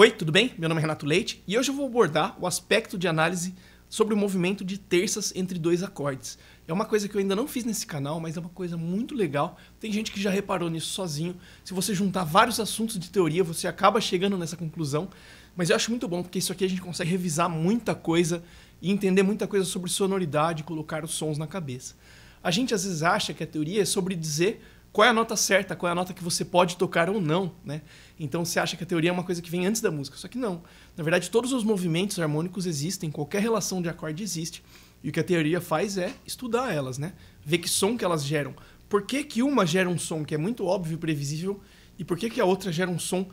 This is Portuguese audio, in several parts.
Oi, tudo bem? Meu nome é Renato Leite e hoje eu vou abordar o aspecto de análise sobre o movimento de terças entre dois acordes. É uma coisa que eu ainda não fiz nesse canal, mas é uma coisa muito legal. Tem gente que já reparou nisso sozinho. Se você juntar vários assuntos de teoria, você acaba chegando nessa conclusão. Mas eu acho muito bom, porque isso aqui a gente consegue revisar muita coisa e entender muita coisa sobre sonoridade, colocar os sons na cabeça. A gente às vezes acha que a teoria é sobre dizer qual é a nota certa, qual é a nota que você pode tocar ou não, né? Então você acha que a teoria é uma coisa que vem antes da música, só que não. Na verdade, todos os movimentos harmônicos existem, qualquer relação de acorde existe. E o que a teoria faz é estudar elas, né? Ver que som que elas geram. Por que, que uma gera um som que é muito óbvio e previsível e por que, que a outra gera um som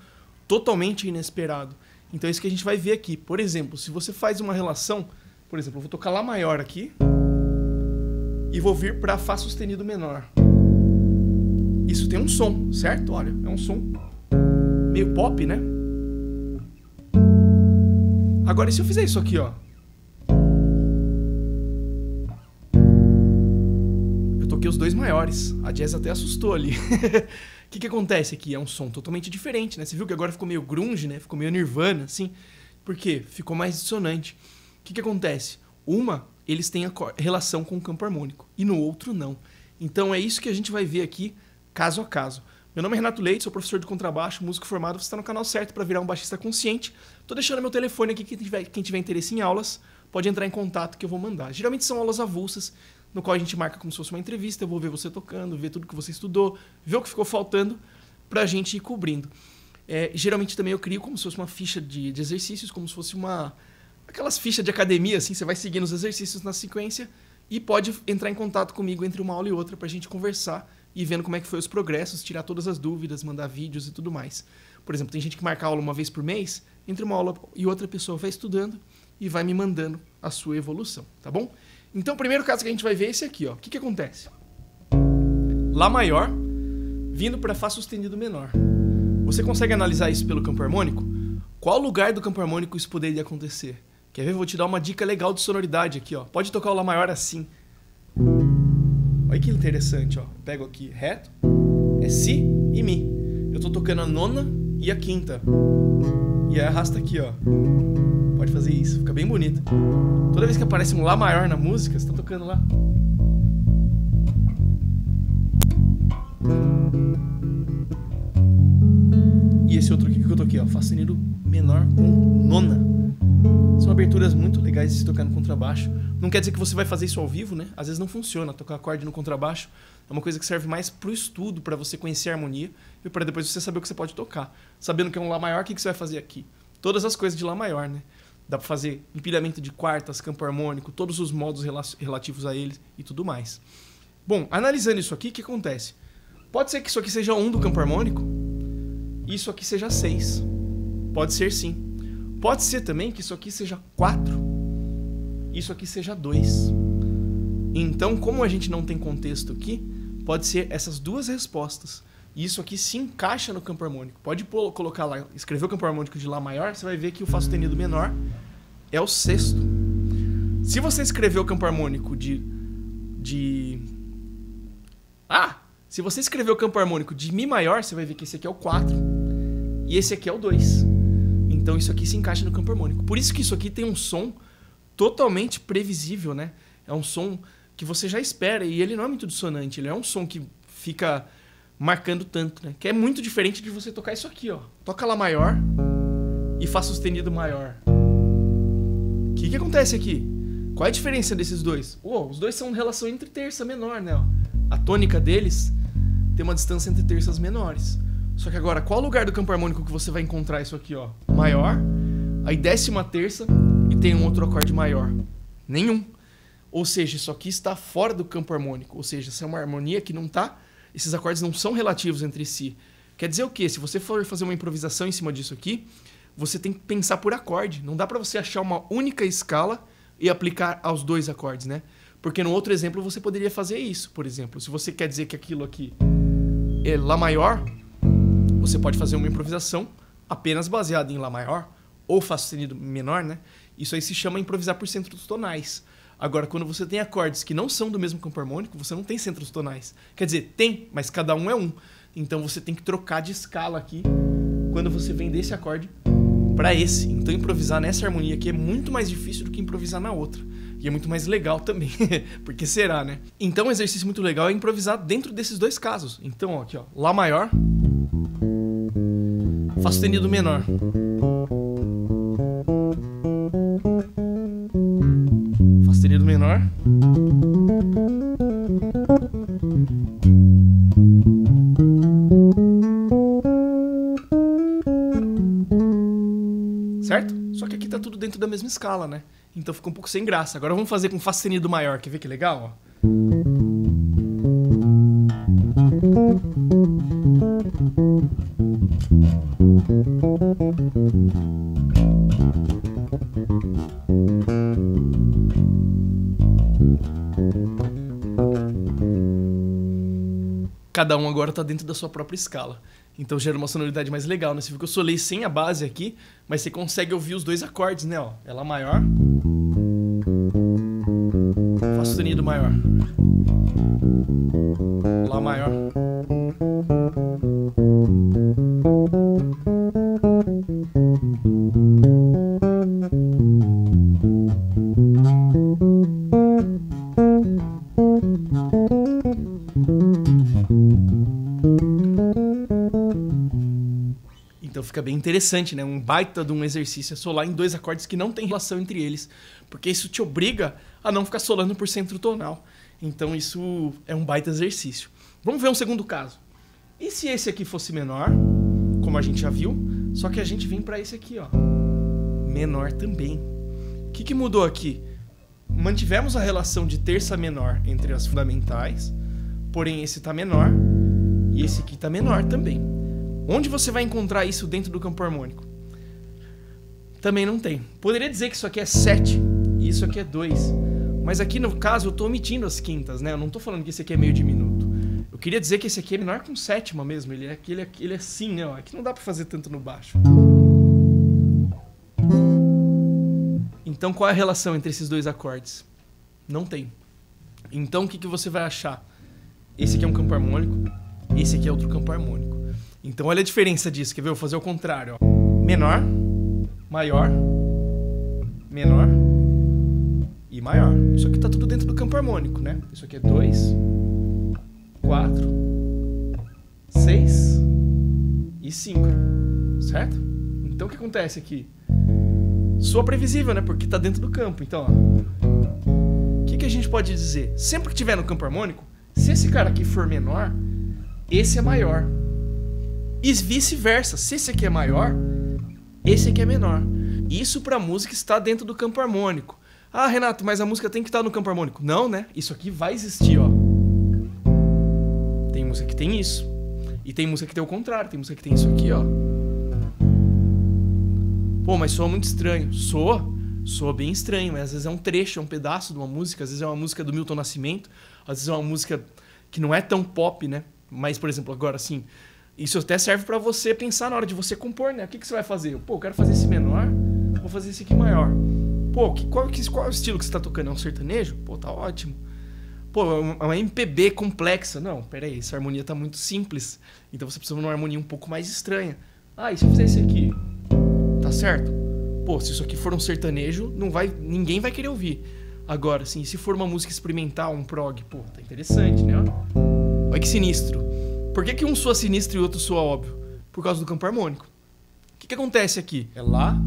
totalmente inesperado? Então é isso que a gente vai ver aqui. Por exemplo, se você faz uma relação, por exemplo, eu vou tocar Lá maior aqui e vou vir para Fá sustenido menor. Isso tem um som, certo? Olha, é um som meio pop, né? Agora, e se eu fizer isso aqui, ó? Eu toquei os dois maiores. A jazz até assustou ali. O que, que acontece aqui? É um som totalmente diferente, né? Você viu que agora ficou meio grunge, né? Ficou meio nirvana, assim. Por quê? Ficou mais dissonante. O que, que acontece? Uma, eles têm relação com o campo harmônico. E no outro, não. Então é isso que a gente vai ver aqui, caso a caso. Meu nome é Renato Leite, sou professor de contrabaixo, músico formado. Você está no canal certo para virar um baixista consciente. Estou deixando meu telefone aqui. Quem tiver, quem tiver interesse em aulas, pode entrar em contato que eu vou mandar. Geralmente são aulas avulsas, no qual a gente marca como se fosse uma entrevista. Eu vou ver você tocando, ver tudo que você estudou, ver o que ficou faltando para a gente ir cobrindo. É, geralmente também eu crio como se fosse uma ficha de, de exercícios, como se fosse uma. aquelas fichas de academia, assim, você vai seguindo os exercícios na sequência e pode entrar em contato comigo entre uma aula e outra para a gente conversar e vendo como é que foi os progressos, tirar todas as dúvidas, mandar vídeos e tudo mais. Por exemplo, tem gente que marca aula uma vez por mês, entre uma aula e outra pessoa vai estudando e vai me mandando a sua evolução, tá bom? Então, o primeiro caso que a gente vai ver é esse aqui, ó. O que, que acontece? Lá maior, vindo para Fá sustenido menor. Você consegue analisar isso pelo campo harmônico? Qual lugar do campo harmônico isso poderia acontecer? Quer ver? Vou te dar uma dica legal de sonoridade aqui, ó. Pode tocar o Lá maior assim. Olha que interessante, ó. Pego aqui reto, é Si e Mi. Eu tô tocando a nona e a quinta. E aí arrasta aqui, ó. Pode fazer isso, fica bem bonito. Toda vez que aparece um Lá maior na música, você tá tocando lá. E esse outro aqui que eu toquei, ó. Fá sustenido menor com nona. São aberturas muito legais de se tocar no contrabaixo. Não quer dizer que você vai fazer isso ao vivo, né? Às vezes não funciona. Tocar acorde no contrabaixo é uma coisa que serve mais pro estudo, para você conhecer a harmonia e para depois você saber o que você pode tocar. Sabendo que é um Lá maior, o que você vai fazer aqui? Todas as coisas de Lá maior, né? Dá para fazer empilhamento de quartas, campo harmônico, todos os modos relativos a eles e tudo mais. Bom, analisando isso aqui, o que acontece? Pode ser que isso aqui seja um do campo harmônico e isso aqui seja seis. Pode ser sim. Pode ser também que isso aqui seja 4, isso aqui seja 2. Então, como a gente não tem contexto aqui, pode ser essas duas respostas. E isso aqui se encaixa no campo harmônico. Pode colocar lá, escrever o campo harmônico de Lá maior, você vai ver que o Fá sustenido menor é o sexto. Se você escrever o campo harmônico de. de. Ah! Se você escrever o campo harmônico de Mi maior, você vai ver que esse aqui é o 4 e esse aqui é o 2. Então isso aqui se encaixa no campo harmônico. Por isso que isso aqui tem um som totalmente previsível, né? É um som que você já espera e ele não é muito dissonante, ele é um som que fica marcando tanto, né? Que é muito diferente de você tocar isso aqui, ó. Toca lá maior e fá sustenido maior. O que, que acontece aqui? Qual é a diferença desses dois? Oh, os dois são relação entre terça menor, né? A tônica deles tem uma distância entre terças menores. Só que agora, qual lugar do campo harmônico que você vai encontrar isso aqui, ó? Maior, aí décima terça e tem um outro acorde maior. Nenhum. Ou seja, isso aqui está fora do campo harmônico. Ou seja, essa é uma harmonia que não está. Esses acordes não são relativos entre si. Quer dizer o quê? Se você for fazer uma improvisação em cima disso aqui, você tem que pensar por acorde. Não dá para você achar uma única escala e aplicar aos dois acordes, né? Porque no outro exemplo você poderia fazer isso, por exemplo. Se você quer dizer que aquilo aqui é Lá maior, você pode fazer uma improvisação apenas baseada em Lá maior ou Fá sustenido menor, né? Isso aí se chama improvisar por centros tonais. Agora, quando você tem acordes que não são do mesmo campo harmônico, você não tem centros tonais. Quer dizer, tem, mas cada um é um. Então você tem que trocar de escala aqui quando você vem desse acorde para esse. Então improvisar nessa harmonia aqui é muito mais difícil do que improvisar na outra. E é muito mais legal também, porque será, né? Então um exercício muito legal é improvisar dentro desses dois casos. Então, ó, aqui, ó, Lá maior, Fá sustenido menor. Menor. Certo? Só que aqui tá tudo dentro da mesma escala, né? Então fica um pouco sem graça. Agora vamos fazer com Fá sustenido maior. Quer ver que legal? Ó? Cada um agora está dentro da sua própria escala. Então gera uma sonoridade mais legal, né? Você viu que eu solei sem a base aqui, mas você consegue ouvir os dois acordes, né? Ó, Lá maior. Fá sustenido maior. Lá maior. Interessante, né? Um baita de um exercício é solar em dois acordes que não tem relação entre eles, porque isso te obriga a não ficar solando por centro tonal. Então isso é um baita exercício. Vamos ver um segundo caso. E se esse aqui fosse menor, como a gente já viu, só que a gente vem para esse aqui, ó, menor também. O que, que mudou aqui? Mantivemos a relação de terça menor entre as fundamentais, porém esse tá menor e esse aqui tá menor também. Onde você vai encontrar isso dentro do campo harmônico? Também não tem. Poderia dizer que isso aqui é 7 e isso aqui é 2. Mas aqui no caso eu estou omitindo as quintas, né? Eu não estou falando que esse aqui é meio diminuto. Eu queria dizer que esse aqui é menor com sétima mesmo. Ele é, ele é, ele é assim, né? Aqui não dá para fazer tanto no baixo. Então qual é a relação entre esses dois acordes? Não tem. Então o que, que você vai achar? Esse aqui é um campo harmônico, esse aqui é outro campo harmônico. Então olha a diferença disso, quer ver? Eu vou fazer o contrário. Ó. Menor, maior, menor e maior. Isso aqui tá tudo dentro do campo harmônico, né? Isso aqui é 2, 4, 6 e 5, certo? Então o que acontece aqui? Soa previsível, né? Porque tá dentro do campo. Então, ó. O que, que a gente pode dizer? Sempre que tiver no campo harmônico, se esse cara aqui for menor, esse é maior. E vice-versa. Se esse aqui é maior, esse aqui é menor. Isso para música está dentro do campo harmônico. Ah, Renato, mas a música tem que estar no campo harmônico. Não, né? Isso aqui vai existir, ó. Tem música que tem isso. E tem música que tem o contrário. Tem música que tem isso aqui, ó. Pô, mas soa muito estranho. Soa. Soa bem estranho, mas às vezes é um trecho, é um pedaço de uma música. Às vezes é uma música do Milton Nascimento. Às vezes é uma música que não é tão pop, né? Mas, por exemplo, agora assim, isso até serve para você pensar na hora de você compor, né? O que, que você vai fazer? Pô, eu quero fazer esse menor, vou fazer esse aqui maior. Pô, que, qual, que, qual é o estilo que você tá tocando? É um sertanejo? Pô, tá ótimo. Pô, é uma MPB complexa. Não, peraí, essa harmonia tá muito simples. Então você precisa de uma harmonia um pouco mais estranha. Ah, e se eu fizer esse aqui? Tá certo? Pô, se isso aqui for um sertanejo, não vai, ninguém vai querer ouvir. Agora, assim, se for uma música experimental, um prog, pô, tá interessante, né? Olha que sinistro. Por que, que um soa sinistro e outro soa óbvio? Por causa do campo harmônico. O que, que acontece aqui? É Lá,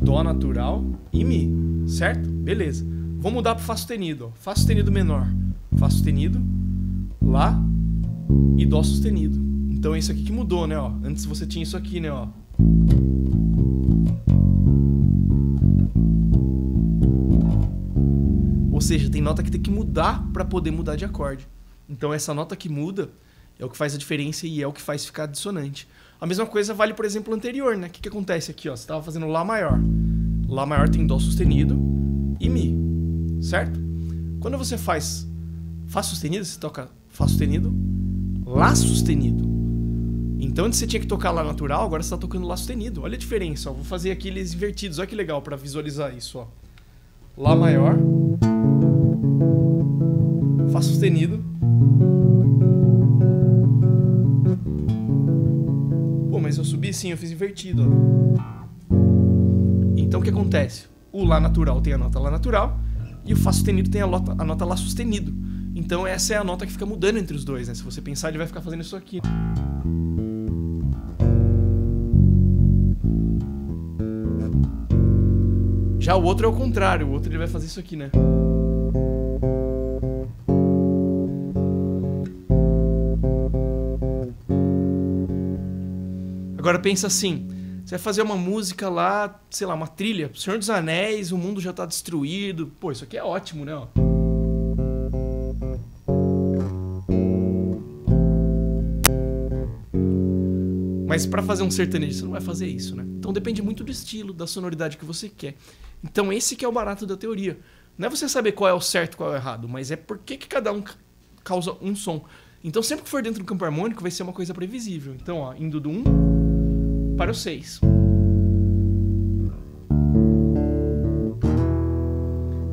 Dó natural e Mi, certo? Beleza. Vou mudar para Fá sustenido. Ó. Fá sustenido menor, Fá sustenido, Lá e Dó sustenido. Então é isso aqui que mudou, né? Ó. Antes você tinha isso aqui, né? Ó. Ou seja, tem nota que tem que mudar para poder mudar de acorde. Então essa nota que muda é o que faz a diferença e é o que faz ficar dissonante. A mesma coisa vale, por exemplo, o anterior, né? O que, que acontece aqui? Ó? Você estava fazendo Lá maior. Lá maior tem Dó sustenido e Mi, certo? Quando você faz Fá sustenido, você toca Fá sustenido, Lá sustenido. Então antes você tinha que tocar Lá natural, agora você está tocando Lá sustenido. Olha a diferença, ó. Vou fazer aqui eles invertidos. Olha que legal para visualizar isso, ó. Lá maior, Fá sustenido, sim, eu fiz invertido. Então o que acontece? O Lá natural tem a nota Lá natural e o Fá sustenido tem a nota, a nota Lá sustenido. Então essa é a nota que fica mudando entre os dois, né? Se você pensar, ele vai ficar fazendo isso aqui. Já o outro é o contrário, o outro ele vai fazer isso aqui, né? Agora pensa assim, você vai fazer uma música lá, sei lá, uma trilha, Senhor dos Anéis, o mundo já tá destruído. Pô, isso aqui é ótimo, né? Mas para fazer um sertanejo, você não vai fazer isso, né? Então depende muito do estilo, da sonoridade que você quer. Então esse que é o barato da teoria. Não é você saber qual é o certo e qual é o errado, mas é por que cada um causa um som. Então sempre que for dentro do campo harmônico vai ser uma coisa previsível. Então, ó, indo do 1 para o 6.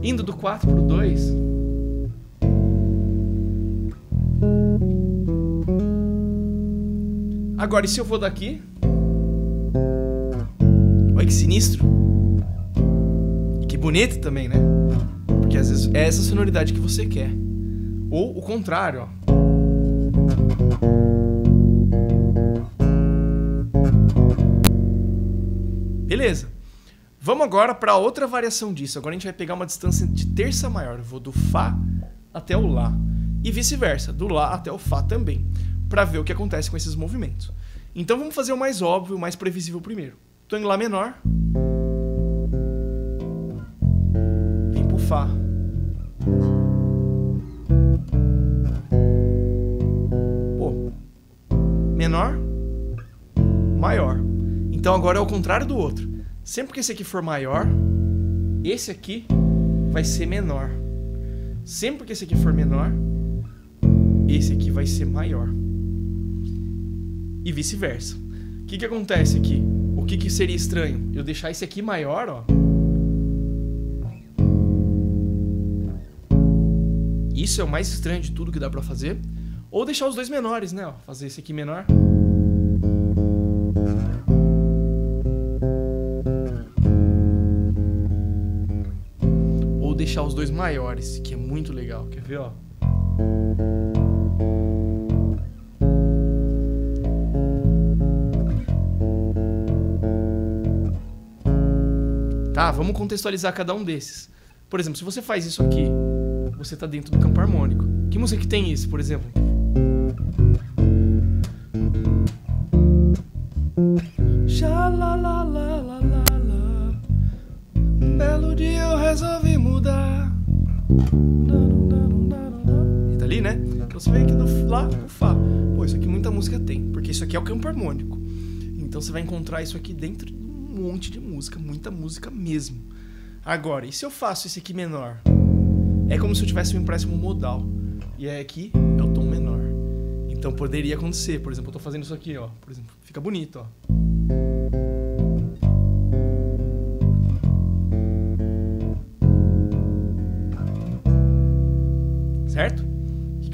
Indo do 4 para o 2. Agora, e se eu vou daqui? Olha que sinistro bonito também, né? Porque às vezes é essa sonoridade que você quer. Ou o contrário, ó. Beleza. Vamos agora para outra variação disso. Agora a gente vai pegar uma distância de terça maior. Eu vou do Fá até o Lá. E vice-versa, do Lá até o Fá também. Para ver o que acontece com esses movimentos. Então vamos fazer o mais óbvio, o mais previsível primeiro. Estou em Lá menor. Fá. Pô. Menor, maior. Então agora é o contrário do outro. Sempre que esse aqui for maior, esse aqui vai ser menor. Sempre que esse aqui for menor, esse aqui vai ser maior. E vice-versa. O que, que acontece aqui? O que, que seria estranho? Eu deixar esse aqui maior, ó. Isso é o mais estranho de tudo que dá para fazer. Ou deixar os dois menores, né? Ó, fazer esse aqui menor. Ou deixar os dois maiores, que é muito legal. Quer ver, ó? Tá, vamos contextualizar cada um desses. Por exemplo, se você faz isso aqui você está dentro do campo harmônico. Que música que tem isso, por exemplo? Pro Fá. Pô, isso aqui muita música tem, porque isso aqui é o campo harmônico. Então você vai encontrar isso aqui dentro de um monte de música, muita música mesmo. Agora, e se eu faço esse aqui menor? é como se eu tivesse um empréstimo modal. E é aqui é o tom menor. Então poderia acontecer, por exemplo, eu tô fazendo isso aqui, ó, por exemplo, fica bonito, ó. Certo?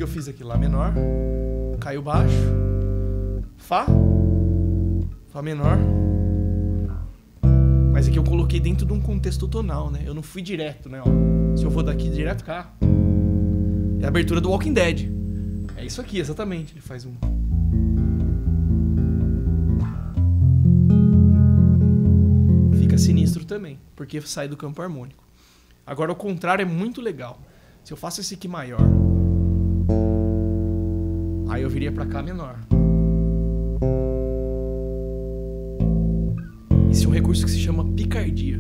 Que eu fiz aqui? Lá menor, caiu baixo, Fá, Fá menor, mas aqui eu coloquei dentro de um contexto tonal, né? Eu não fui direto, né? Ó, se eu vou daqui direto cá. É a abertura do Walking Dead. É isso aqui, exatamente. Ele faz um. Fica sinistro também, porque sai do campo harmônico. Agora o contrário é muito legal. Se eu faço esse aqui maior, aí eu viria para cá menor. Esse é um recurso que se chama picardia.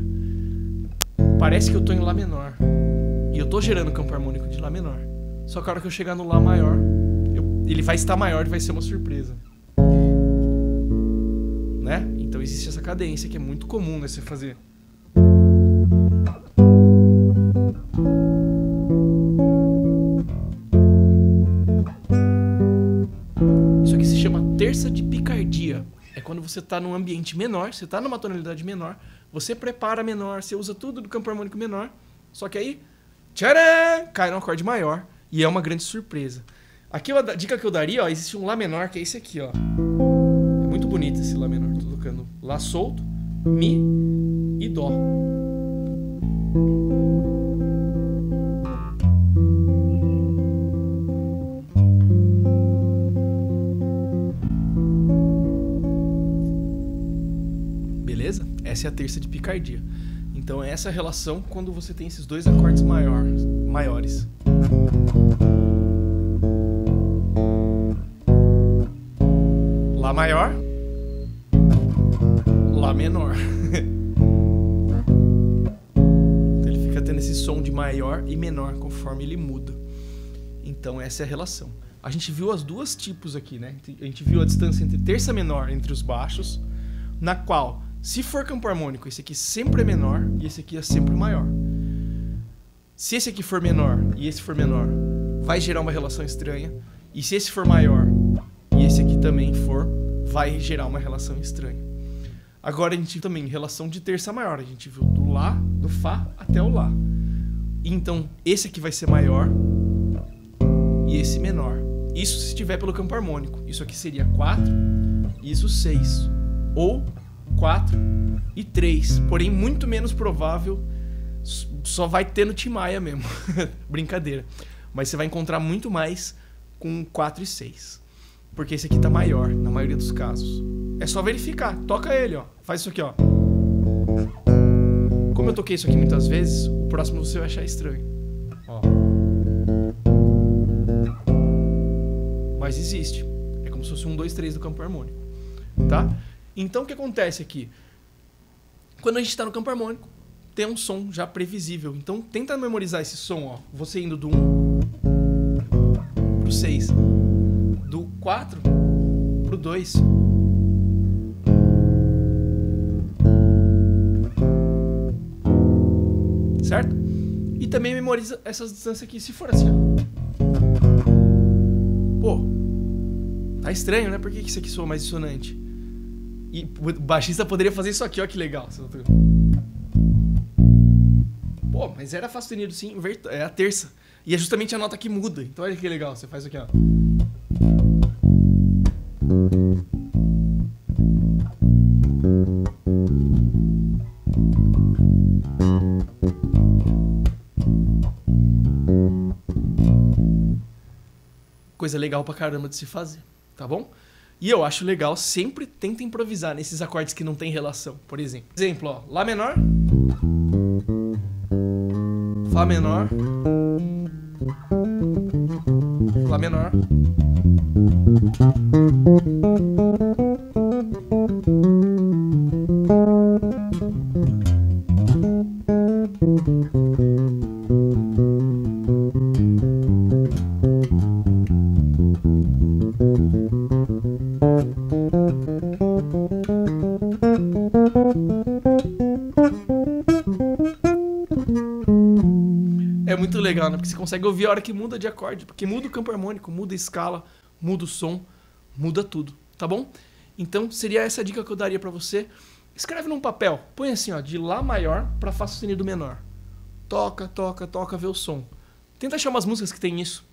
Parece que eu tô em Lá menor. E eu tô gerando campo harmônico de Lá menor. Só que a hora que eu chegar no Lá maior, eu, ele vai estar maior e vai ser uma surpresa. Né? Então existe essa cadência que é muito comum né, você fazer. Quando você está num ambiente menor, você está numa tonalidade menor, você prepara menor, você usa tudo do campo harmônico menor, só que aí, tcharam, cai num acorde maior e é uma grande surpresa. Aqui a dica que eu daria, ó, existe um Lá menor que é esse aqui, ó. É muito bonito esse Lá menor. Tô tocando Lá solto, Mi e Dó. Essa é a terça de picardia. Então essa é a relação quando você tem esses dois acordes maior, maiores. Lá maior, Lá menor. então ele fica tendo esse som de maior e menor conforme ele muda. Então essa é a relação. A gente viu as duas tipos aqui, né? A gente viu a distância entre terça menor entre os baixos, na qual, se for campo harmônico, esse aqui sempre é menor e esse aqui é sempre maior. Se esse aqui for menor e esse for menor, vai gerar uma relação estranha. E se esse for maior e esse aqui também for, vai gerar uma relação estranha. Agora a gente também relação de terça maior. A gente viu do Lá, do Fá até o Lá. Então, esse aqui vai ser maior e esse menor. Isso se estiver pelo campo harmônico. Isso aqui seria 4 e isso 6. Ou 4 e 3. Porém, muito menos provável. Só vai ter no Timaya mesmo. Brincadeira. Mas você vai encontrar muito mais com 4 e 6. Porque esse aqui tá maior, na maioria dos casos. É só verificar. Toca ele, ó. Faz isso aqui, ó. Como eu toquei isso aqui muitas vezes, o próximo você vai achar estranho. Ó. Mas existe. É como se fosse um, dois, três do campo harmônico. Tá? Então o que acontece aqui? Quando a gente está no campo harmônico, tem um som já previsível. Então tenta memorizar esse som, ó. Você indo do 1 pro 6. Do 4 pro 2. certo? E também memoriza essas distâncias aqui, se for assim, ó. Pô, tá estranho, né? Por que isso aqui soa mais dissonante? E o baixista poderia fazer isso aqui, ó, que legal. Pô, mas era Fá sustenido sim, é a terça. E é justamente a nota que muda. Então olha que legal, você faz aqui, ó. coisa legal pra caramba de se fazer, tá bom? E eu acho legal, sempre tenta improvisar nesses acordes que não tem relação, por exemplo. Exemplo, ó, Lá menor, Fá menor, Lá menor. Consegue ouvir a hora que muda de acorde. Porque muda o campo harmônico, muda a escala, muda o som, muda tudo, tá bom? Então seria essa dica que eu daria para você. Escreve num papel, põe assim, ó, de Lá maior para Fá sustenido menor. Toca, toca, toca, vê o som. Tenta achar umas músicas que tem isso.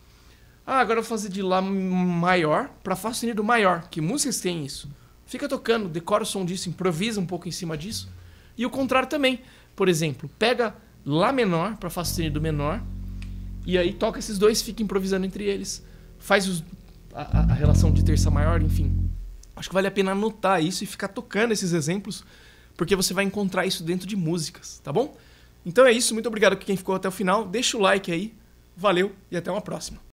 Ah, agora eu vou fazer de Lá maior para Fá sustenido maior. Que músicas tem isso? Fica tocando, decora o som disso, improvisa um pouco em cima disso. E o contrário também. Por exemplo, pega Lá menor para Fá sustenido menor e aí toca esses dois, fica improvisando entre eles. Faz os, a, a relação de terça maior, enfim. Acho que vale a pena anotar isso e ficar tocando esses exemplos, porque você vai encontrar isso dentro de músicas, tá bom? Então é isso, muito obrigado a quem ficou até o final. Deixa o like aí, valeu e até uma próxima.